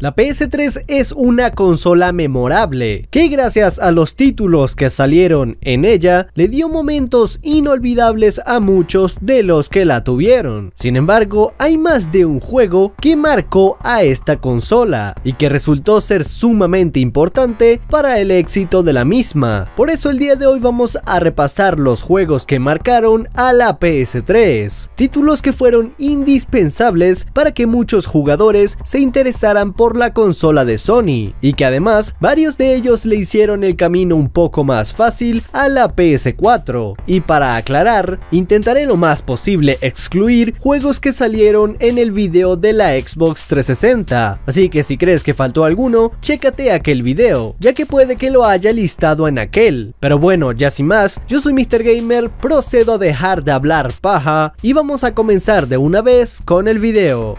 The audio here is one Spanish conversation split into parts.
La PS3 es una consola memorable, que gracias a los títulos que salieron en ella, le dio momentos inolvidables a muchos de los que la tuvieron. Sin embargo, hay más de un juego que marcó a esta consola, y que resultó ser sumamente importante para el éxito de la misma. Por eso el día de hoy vamos a repasar los juegos que marcaron a la PS3, títulos que fueron indispensables para que muchos jugadores se interesaran por la consola de Sony, y que además varios de ellos le hicieron el camino un poco más fácil a la PS4. Y para aclarar, intentaré lo más posible excluir juegos que salieron en el video de la Xbox 360, así que si crees que faltó alguno, chécate aquel video, ya que puede que lo haya listado en aquel. Pero bueno, ya sin más, yo soy Mr. Gamer, procedo a dejar de hablar paja y vamos a comenzar de una vez con el video.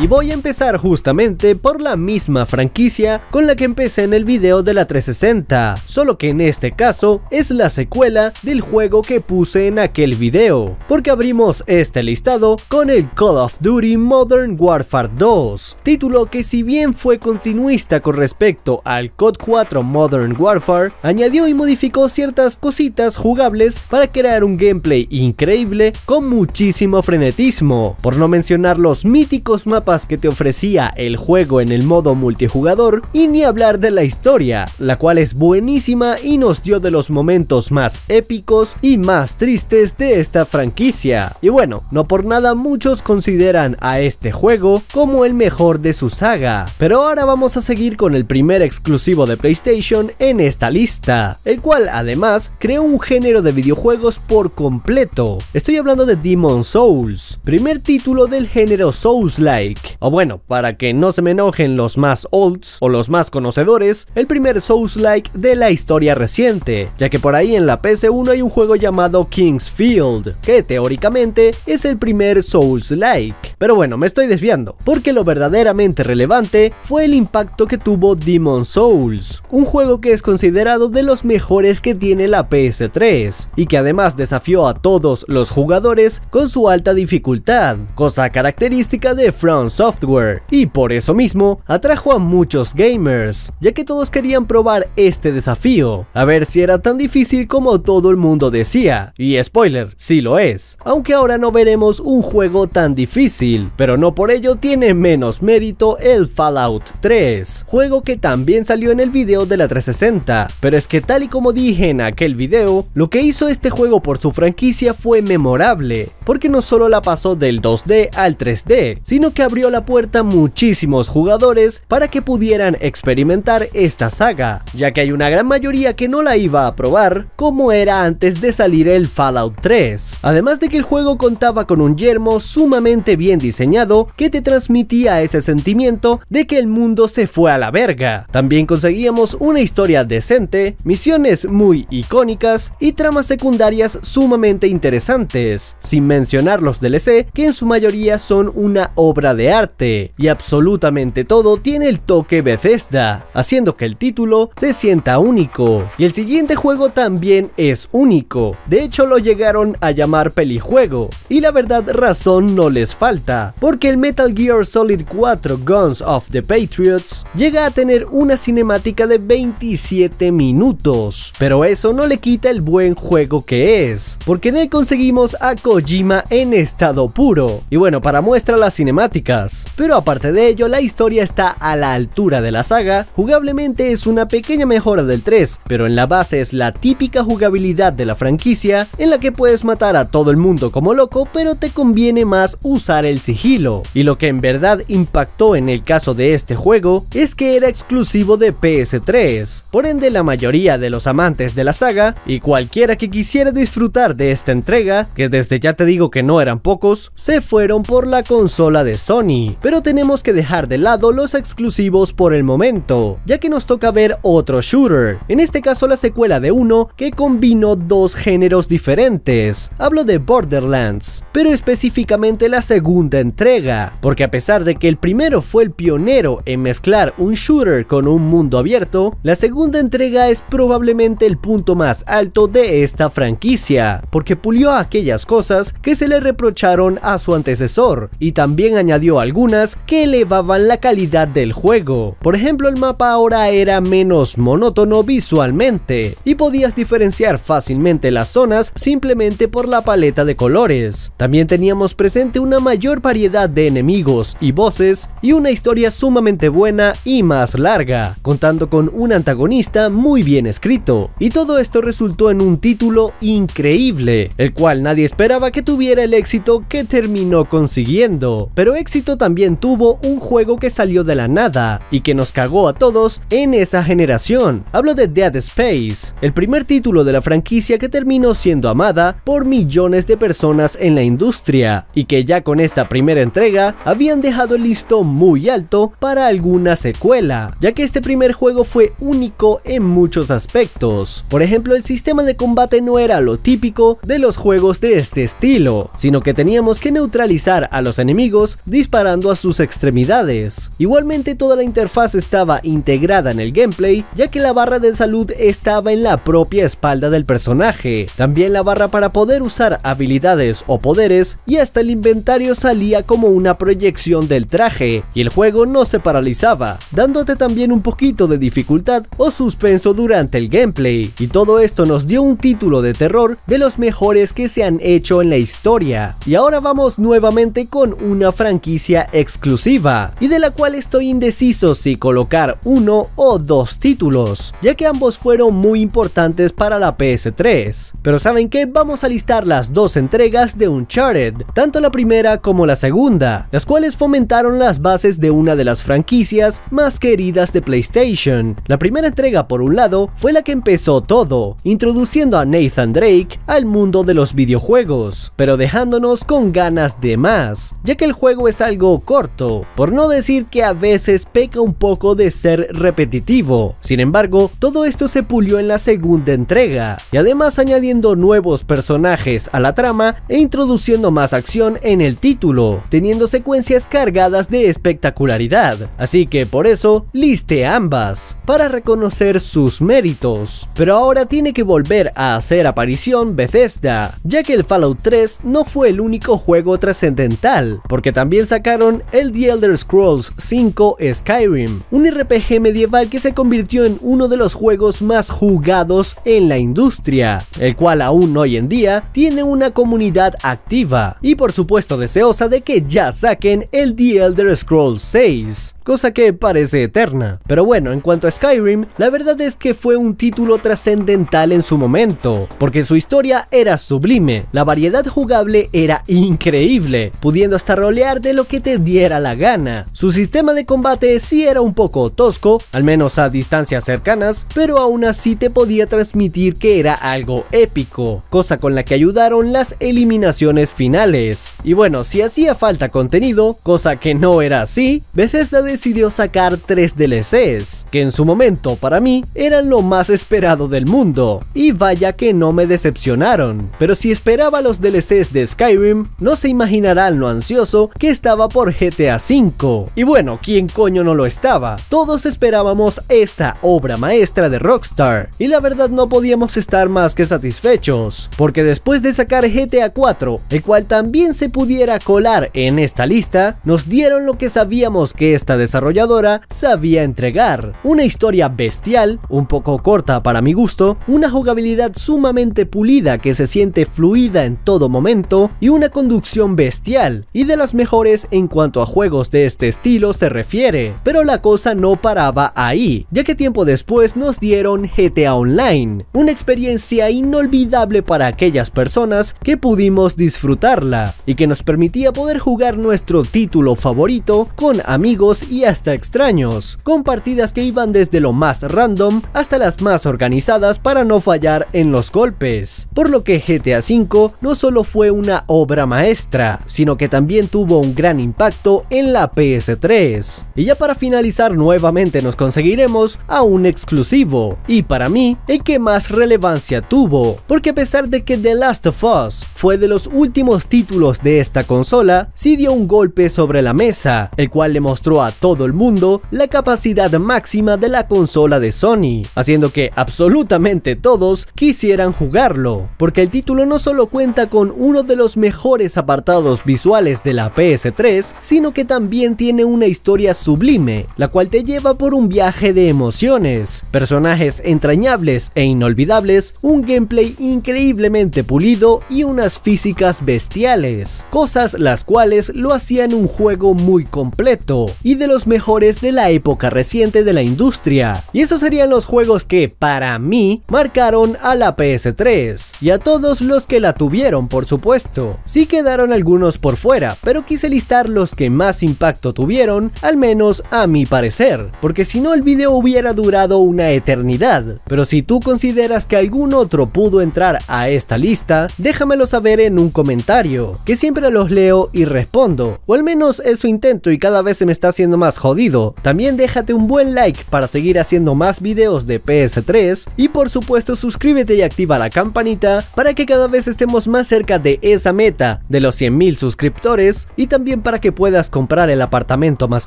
Y voy a empezar justamente por la misma franquicia con la que empecé en el video de la 360, solo que en este caso es la secuela del juego que puse en aquel video, porque abrimos este listado con el Call of Duty Modern Warfare 2, título que si bien fue continuista con respecto al COD 4 Modern Warfare, añadió y modificó ciertas cositas jugables para crear un gameplay increíble con muchísimo frenetismo, por no mencionar los míticos mapas que te ofrecía el juego en el modo multijugador y ni hablar de la historia, la cual es buenísima y nos dio de los momentos más épicos y más tristes de esta franquicia. Y bueno, no por nada muchos consideran a este juego como el mejor de su saga, pero ahora vamos a seguir con el primer exclusivo de PlayStation en esta lista, el cual además creó un género de videojuegos por completo. Estoy hablando de Demon Souls, primer título del género Souls-like o bueno, para que no se me enojen los más olds o los más conocedores, el primer Souls-like de la historia reciente, ya que por ahí en la PS1 hay un juego llamado King's Field, que teóricamente es el primer Souls-like. Pero bueno, me estoy desviando, porque lo verdaderamente relevante fue el impacto que tuvo Demon Souls, un juego que es considerado de los mejores que tiene la PS3, y que además desafió a todos los jugadores con su alta dificultad, cosa característica de From Software, y por eso mismo atrajo a muchos gamers, ya que todos querían probar este desafío, a ver si era tan difícil como todo el mundo decía, y spoiler, sí lo es, aunque ahora no veremos un juego tan difícil, pero no por ello tiene menos mérito el Fallout 3, juego que también salió en el video de la 360, pero es que tal y como dije en aquel video, lo que hizo este juego por su franquicia fue memorable, porque no solo la pasó del 2D al 3D, sino que abrió la puerta a muchísimos jugadores para que pudieran experimentar esta saga, ya que hay una gran mayoría que no la iba a probar como era antes de salir el Fallout 3. Además de que el juego contaba con un yermo sumamente bien diseñado que te transmitía ese sentimiento de que el mundo se fue a la verga. También conseguíamos una historia decente, misiones muy icónicas y tramas secundarias sumamente interesantes, sin mencionar los DLC que en su mayoría son una obra de arte, y absolutamente todo tiene el toque Bethesda, haciendo que el título se sienta único. Y el siguiente juego también es único, de hecho lo llegaron a llamar pelijuego, y la verdad razón no les falta, porque el Metal Gear Solid 4 Guns of the Patriots llega a tener una cinemática de 27 minutos, pero eso no le quita el buen juego que es, porque en él conseguimos a Kojima en estado puro, y bueno, para muestra la cinemática, pero aparte de ello, la historia está a la altura de la saga, jugablemente es una pequeña mejora del 3, pero en la base es la típica jugabilidad de la franquicia, en la que puedes matar a todo el mundo como loco, pero te conviene más usar el sigilo. Y lo que en verdad impactó en el caso de este juego, es que era exclusivo de PS3, por ende la mayoría de los amantes de la saga, y cualquiera que quisiera disfrutar de esta entrega, que desde ya te digo que no eran pocos, se fueron por la consola de Sony pero tenemos que dejar de lado los exclusivos por el momento, ya que nos toca ver otro shooter, en este caso la secuela de uno que combinó dos géneros diferentes, hablo de Borderlands, pero específicamente la segunda entrega, porque a pesar de que el primero fue el pionero en mezclar un shooter con un mundo abierto, la segunda entrega es probablemente el punto más alto de esta franquicia, porque pulió aquellas cosas que se le reprocharon a su antecesor y también añadió algunas que elevaban la calidad del juego. Por ejemplo, el mapa ahora era menos monótono visualmente y podías diferenciar fácilmente las zonas simplemente por la paleta de colores. También teníamos presente una mayor variedad de enemigos y voces y una historia sumamente buena y más larga, contando con un antagonista muy bien escrito. Y todo esto resultó en un título increíble, el cual nadie esperaba que tuviera el éxito que terminó consiguiendo. Pero éxito también tuvo un juego que salió de la nada y que nos cagó a todos en esa generación. Hablo de Dead Space, el primer título de la franquicia que terminó siendo amada por millones de personas en la industria y que ya con esta primera entrega habían dejado el listón muy alto para alguna secuela, ya que este primer juego fue único en muchos aspectos. Por ejemplo, el sistema de combate no era lo típico de los juegos de este estilo, sino que teníamos que neutralizar a los enemigos disparando a sus extremidades. Igualmente toda la interfaz estaba integrada en el gameplay, ya que la barra de salud estaba en la propia espalda del personaje, también la barra para poder usar habilidades o poderes y hasta el inventario salía como una proyección del traje y el juego no se paralizaba, dándote también un poquito de dificultad o suspenso durante el gameplay y todo esto nos dio un título de terror de los mejores que se han hecho en la historia. Y ahora vamos nuevamente con una franquicia exclusiva y de la cual estoy indeciso si colocar uno o dos títulos, ya que ambos fueron muy importantes para la PS3. Pero saben que vamos a listar las dos entregas de Uncharted, tanto la primera como la segunda, las cuales fomentaron las bases de una de las franquicias más queridas de PlayStation. La primera entrega por un lado fue la que empezó todo, introduciendo a Nathan Drake al mundo de los videojuegos, pero dejándonos con ganas de más, ya que el juego es algo corto, por no decir que a veces peca un poco de ser repetitivo. Sin embargo, todo esto se pulió en la segunda entrega, y además añadiendo nuevos personajes a la trama e introduciendo más acción en el título, teniendo secuencias cargadas de espectacularidad. Así que por eso liste ambas, para reconocer sus méritos. Pero ahora tiene que volver a hacer aparición Bethesda, ya que el Fallout 3 no fue el único juego trascendental, porque también sacaron el The Elder Scrolls 5 Skyrim, un RPG medieval que se convirtió en uno de los juegos más jugados en la industria, el cual aún hoy en día tiene una comunidad activa y por supuesto deseosa de que ya saquen el The Elder Scrolls 6, cosa que parece eterna. Pero bueno, en cuanto a Skyrim, la verdad es que fue un título trascendental en su momento, porque su historia era sublime, la variedad jugable era increíble, pudiendo hasta rolear de lo que te diera la gana. Su sistema de combate sí era un poco tosco, al menos a distancias cercanas, pero aún así te podía transmitir que era algo épico, cosa con la que ayudaron las eliminaciones finales. Y bueno, si hacía falta contenido, cosa que no era así, Bethesda decidió sacar tres DLCs, que en su momento para mí eran lo más esperado del mundo, y vaya que no me decepcionaron. Pero si esperaba los DLCs de Skyrim, no se imaginarán lo ansioso que estaba por GTA V. Y bueno, ¿quién coño no lo estaba? Todos esperábamos esta obra maestra de Rockstar, y la verdad no podíamos estar más que satisfechos, porque después de sacar GTA 4, el cual también se pudiera colar en esta lista, nos dieron lo que sabíamos que esta desarrolladora sabía entregar, una historia bestial, un poco corta para mi gusto, una jugabilidad sumamente pulida que se siente fluida en todo momento y una conducción bestial, y de las mejores en cuanto a juegos de este estilo se refiere, pero la cosa no paraba ahí, ya que tiempo después nos dieron GTA Online, una experiencia inolvidable para aquellas personas que pudimos disfrutarla y que nos permitía poder jugar nuestro título favorito con amigos y hasta extraños, con partidas que iban desde lo más random hasta las más organizadas para no fallar en los golpes, por lo que GTA V no solo fue una obra maestra, sino que también tuvo un gran impacto en la PS3. Y ya para finalizar nuevamente nos conseguiremos a un exclusivo, y para mí el que más relevancia tuvo, porque a pesar de que The Last of Us fue de los últimos títulos de esta consola, sí dio un golpe sobre la mesa, el cual le mostró a todo el mundo la capacidad máxima de la consola de Sony, haciendo que absolutamente todos quisieran jugarlo, porque el título no solo cuenta con uno de los mejores apartados visuales de la PS3, sino que también tiene una historia sublime, la cual te lleva por un viaje de emociones, personajes entrañables e inolvidables, un gameplay increíblemente pulido y unas físicas bestiales, cosas las cuales lo hacían un juego muy completo y de los mejores de la época reciente de la industria. Y esos serían los juegos que, para mí, marcaron a la PS3 y a todos los que la tuvieron, por supuesto. Sí quedaron algunos por fuera, pero quise listar los que más impacto tuvieron, al menos a mi parecer, porque si no el video hubiera durado una eternidad. Pero si tú consideras que algún otro pudo entrar a esta lista, déjamelo saber en un comentario, que siempre los leo y respondo, o al menos eso intento y cada vez se me está haciendo más jodido. También déjate un buen like para seguir haciendo más videos de PS3 y por supuesto suscríbete y activa la campanita para que cada vez estemos más cerca de esa meta de los 100.000 suscriptores y también para que puedas comprar el apartamento más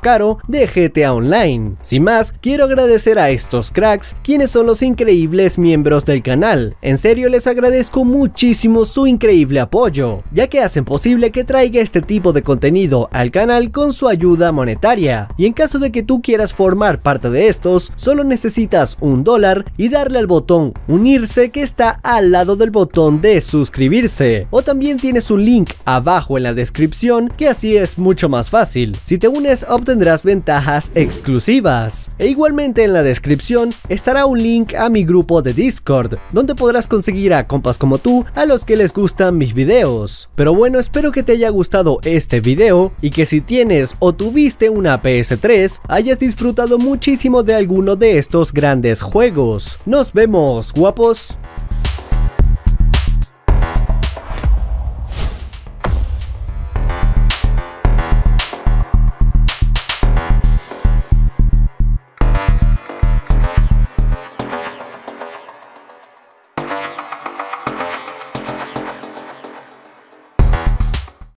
caro de GTA Online. Sin más, quiero agradecer a estos cracks, quienes son los increíbles miembros del canal. En serio les agradezco muchísimo su increíble apoyo, ya que hacen posible que traiga este tipo de contenido al canal con su ayuda monetaria. Y en caso de que tú quieras formar parte de estos, solo necesitas un dólar y darle al botón unirse que está al lado del botón de suscribirse. O también tienes un link abajo en la descripción que así es mucho más fácil. Si te unes obtendrás ventajas exclusivas. E igualmente en la descripción estará un link a mi grupo de Discord, donde podrás conseguir a compas como tú a los que les gustan mis videos. Pero bueno, espero que te haya gustado este video y que si tienes o tuviste una PS3 hayas disfrutado muchísimo de alguno de estos grandes juegos. Nos vemos, guapos.